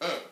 Uh.